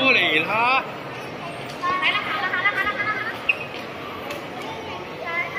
不理他。来了，好了，好了，好了，好了，好了。来啦！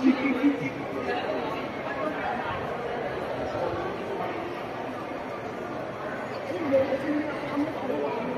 Thank you.